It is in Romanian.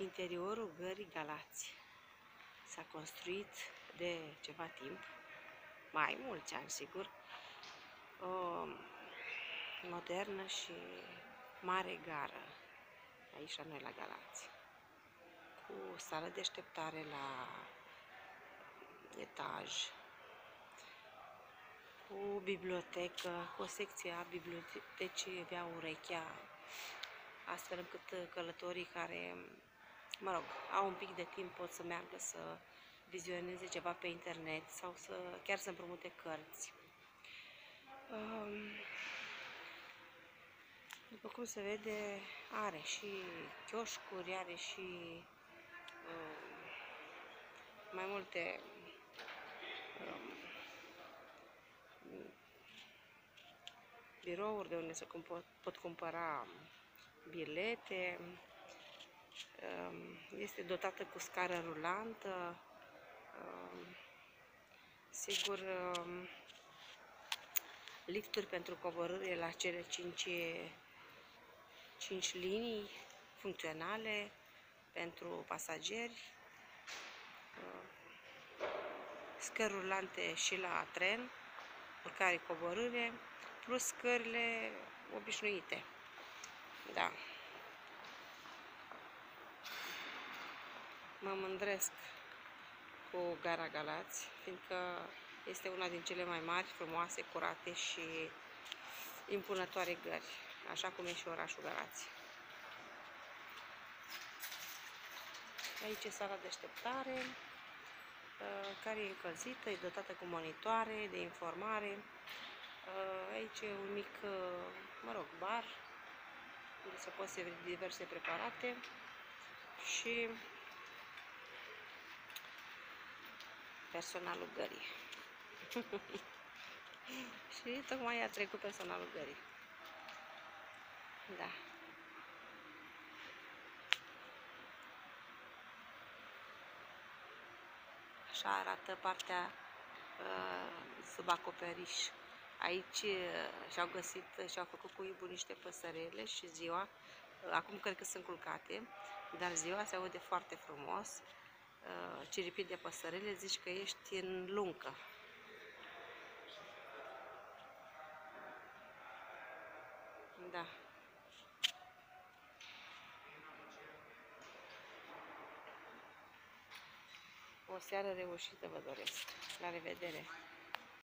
Interiorul gării Galați. S-a construit de ceva timp, mai mulți ani sigur, o modernă și mare gară aici la noi la Galați, cu sală de așteptare la etaj, cu bibliotecă, cu o secție a bibliotecii avea urechea, astfel încât călătorii care mă rog, au un pic de timp, pot să meargă să vizioneze ceva pe internet sau să chiar să împrumute cărți. Um, după cum se vede, are și chioșcuri, are și um, mai multe um, birouri de unde se pot cumpăra bilete, Ehm, este dotată cu scară rulantă. Ehm, sigur, ehm, lifturi pentru coborâre la cele 5, 5 linii funcționale pentru pasageri, scări rulante și la tren, urcare coborâre, plus scările obișnuite. Da. Mă mândresc cu Gara Galați, fiindcă este una din cele mai mari, frumoase, curate și impunătoare gări, așa cum e și orașul Galați. Aici e sala de așteptare, uh, care e încălzită, e dotată cu monitoare de informare. Uh, aici e un mic, uh, mă rog, bar, unde se pot servi diverse preparate și personalul gării. și tocmai a trecut personalul gării. Da. Așa arată partea uh, sub acoperiș. Aici uh, și-au găsit, și-au făcut cuibul niște păsărele și ziua, uh, acum cred că sunt culcate, dar ziua se aude foarte frumos uh, ciripit de păsărele, zici că ești în luncă. Da. O seară reușită vă doresc. La revedere!